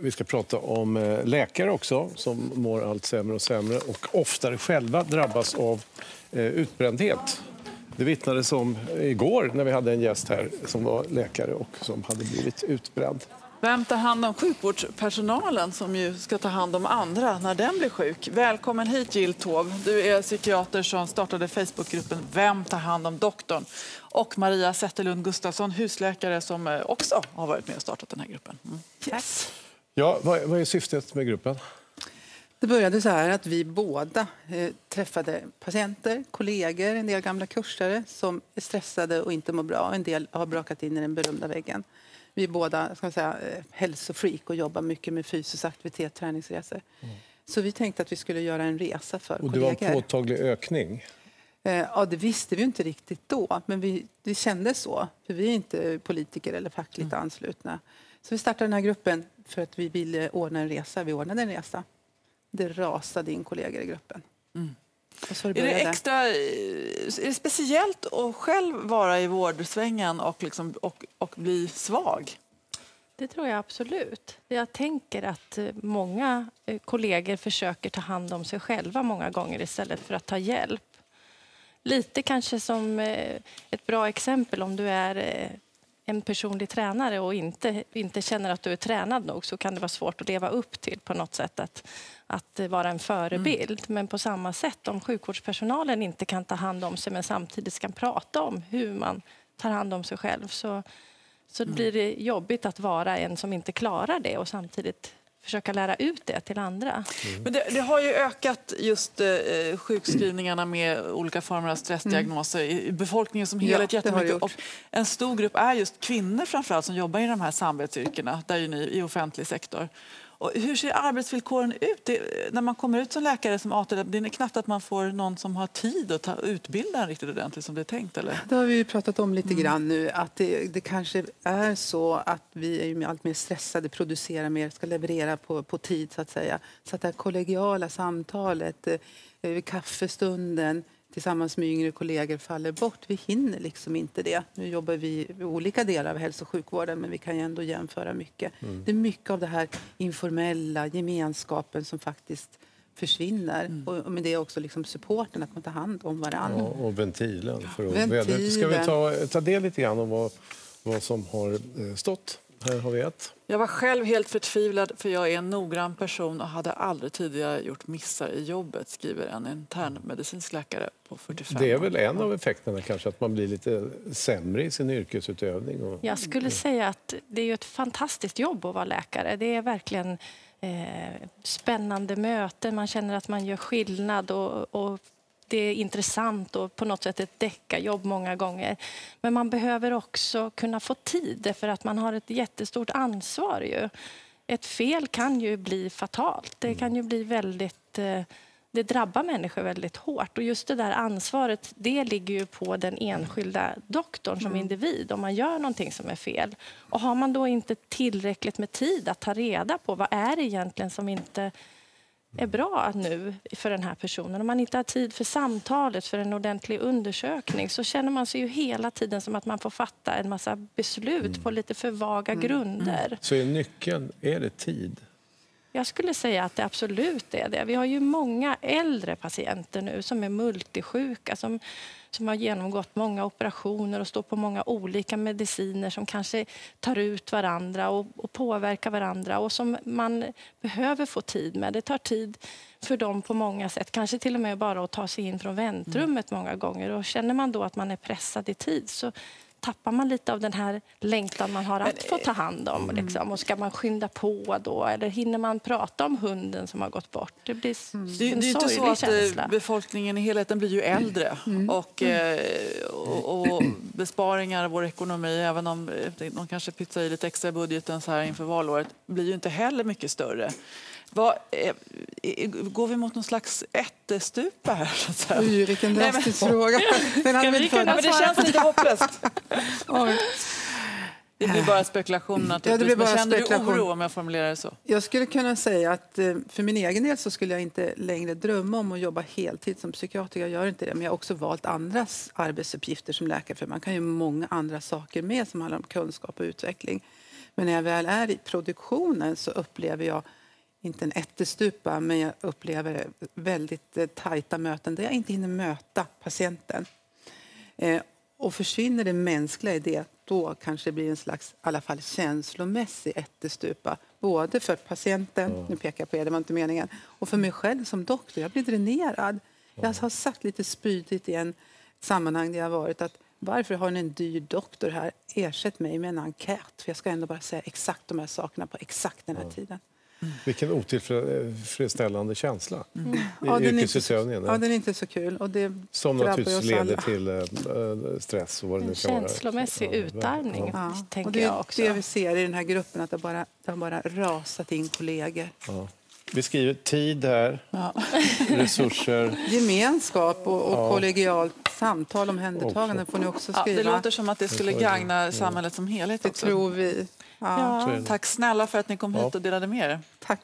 Vi ska prata om eh, läkare också som mår allt sämre och sämre och oftare själva drabbas av eh, utbrändhet. Det vittnades om igår när vi hade en gäst här som var läkare och som hade blivit utbränd. Vem tar hand om sjukvårdspersonalen som ju ska ta hand om andra när den blir sjuk? Välkommen hit Jill Taube. Du är psykiater som startade Facebookgruppen Vem tar hand om doktorn? Och Maria Zetterlund Gustafsson, husläkare som eh, också har varit med och startat den här gruppen. Mm. Yes. Ja, vad, vad är syftet med gruppen? Det började så här att vi båda eh, träffade patienter, kollegor, en del gamla kursare som är stressade och inte mår bra. En del har brakat in i den berömda väggen. Vi är båda ska säga, eh, hälsofreak och jobbar mycket med fysisk aktivitet, träningsresor. Mm. Så vi tänkte att vi skulle göra en resa för och kollegor. Det var en påtaglig ökning? Eh, ja, det visste vi inte riktigt då, men vi, det kändes så. För vi är inte politiker eller fackligt mm. anslutna. Så vi startade den här gruppen för att vi ville ordna en resa. Vi ordnade en resa. Det rasade in kollegor i gruppen. Mm. är det extra är det speciellt att själv vara i vårdsvängen och, liksom, och, och bli svag? Det tror jag absolut. Jag tänker att eh, många eh, kollegor försöker ta hand om sig själva många gånger istället för att ta hjälp. Lite kanske som eh, ett bra exempel om du är en personlig tränare och inte, inte känner att du är tränad nog så kan det vara svårt att leva upp till på något sätt att, att vara en förebild. Mm. Men på samma sätt om sjukvårdspersonalen inte kan ta hand om sig men samtidigt ska prata om hur man tar hand om sig själv så, så mm. blir det jobbigt att vara en som inte klarar det och samtidigt försöka lära ut det till andra. Mm. Men det, det, har ju ökat just eh, sjukskrivningarna med olika former av stressdiagnoser mm. i befolkningen som helhet. Ja, och en stor grupp är just kvinnor framförallt som jobbar i de här samvetsyrkena, där är ni i offentlig sektor. Och hur ser arbetsvillkoren ut? Det, när man kommer ut som läkare som AT, det är knappt att man får någon som har tid att ta, utbilda en riktigt ordentligt som det är tänkt. Eller? Det har vi pratat om lite mm. grann nu. Att det, det, kanske är så att vi är allt mer stressade, producerar mer, ska leverera på, på tid så att säga. Så att det kollegiala samtalet, eh, kaffestunden, tillsammans med yngre kollegor faller bort. Vi hinner liksom inte det. Nu jobbar vi i olika delar av hälso och sjukvården men vi kan ju ändå jämföra mycket. Mm. Det är mycket av det här informella, gemenskapen som faktiskt försvinner. Mm. Och med det också liksom supporten, att man tar hand om varandra. Ja, och ventilen. För att ventilen. Ska vi ta, ta del lite grann om vad, vad som har eh, stått här har vi ett. Jag var själv helt förtvivlad för jag är en noggrann person och hade aldrig tidigare gjort missar i jobbet, skriver en internmedicinsk läkare på 45 Det är väl en av effekterna kanske, att man blir lite sämre i sin yrkesutövning. Och... Jag skulle säga att det är ett fantastiskt jobb att vara läkare. Det är verkligen eh, spännande möten, man känner att man gör skillnad och, och det är intressant och på något sätt ett deckarjobb många gånger. Men man behöver också kunna få tid för att man har ett jättestort ansvar. Ju. Ett fel kan ju bli fatalt. Det kan ju bli väldigt... Eh, det drabbar människor väldigt hårt. Och just det där ansvaret, det ligger ju på den enskilda doktorn som mm. individ om man gör någonting som är fel. Och har man då inte tillräckligt med tid att ta reda på vad är det egentligen som inte är bra nu för den här personen. Om man inte har tid för samtalet, för en ordentlig undersökning så känner man sig ju hela tiden som att man får fatta en massa beslut mm. på lite för vaga mm. grunder. Mm. Så är nyckeln, är det tid? Jag skulle säga att det absolut är det. Vi har ju många äldre patienter nu som är multisjuka, som som har genomgått många operationer och står på många olika mediciner som kanske tar ut varandra och, och påverkar varandra och som man behöver få tid med. Det tar tid för dem på många sätt, kanske till och med bara att ta sig in från väntrummet många gånger. Och känner man då att man är pressad i tid så tappar man lite av den här längtan man har att få ta hand om. Mm. Liksom. Och ska man skynda på då? Eller hinner man prata om hunden som har gått bort? Det blir mm. det, en det är inte så att eh, känsla. befolkningen i helheten blir ju äldre. Mm. Och, mm. eh, och, och, besparingar i vår ekonomi, även om eh, de kanske pytsar i lite extra budgeten så här inför valåret, blir ju inte heller mycket större. Vad, eh, går vi mot någon slags ättestupa här? Så att säga? Oj, vilken drastisk fråga. Den vi kunna men det känns lite hopplöst. Det blir bara spekulationer Ja, det blir bara men känner spekulation. du oro om jag formulerar det så? Jag skulle kunna säga att eh, för min egen del så skulle jag inte längre drömma om att jobba heltid som psykiater. Jag gör inte det, men jag har också valt andras arbetsuppgifter som läkare för man kan ju många andra saker med som handlar om kunskap och utveckling. Men när jag väl är i produktionen så upplever jag inte en ättestupa, men jag upplever väldigt eh, tajta möten där jag inte hinner möta patienten. Eh, och försvinner det mänskliga i det, då kanske det blir en slags, i alla fall känslomässig ättestupa. Både för patienten, mm. nu pekar jag på er, det var inte meningen, och för mig själv som doktor. Jag blir dränerad. Jag har sagt lite spydigt i en sammanhang där jag varit att varför har ni en dyr doktor här? Ersätt mig med en enkät, för jag ska ändå bara säga exakt de här sakerna på exakt den här ja. tiden. Mm. Vilken otillfredsställande känsla mm. i ja, yrkesutövningen. Ja, den är inte så kul. Och det Som naturligtvis leder till äh, stress och vad det nu kan vara. Känslomässig utarmning, ja. tänker och det jag också. Det vi ser i den här gruppen, att det bara, det har bara rasat in kollegor. Ja. Vi skriver tid här, ja. resurser. Gemenskap och, och ja. kollegialt samtal, omhändertagande får ni också skriva. Ja, det låter som att det skulle gagna samhället som helhet. Det tror vi. Ja. Tack snälla för att ni kom hit och delade med er. Tack